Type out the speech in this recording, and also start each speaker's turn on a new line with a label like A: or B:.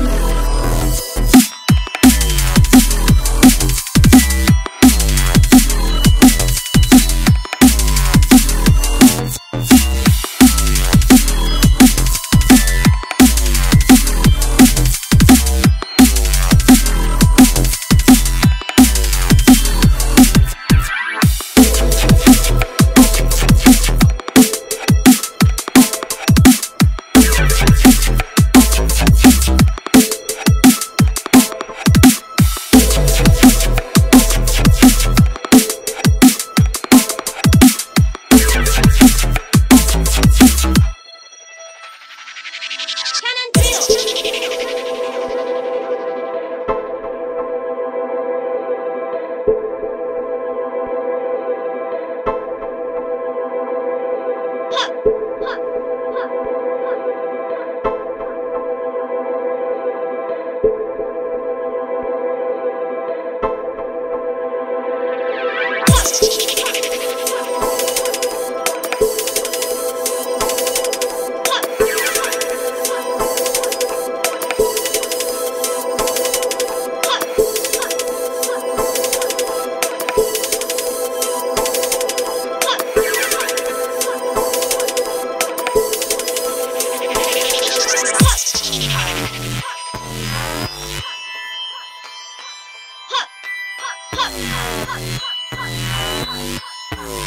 A: Música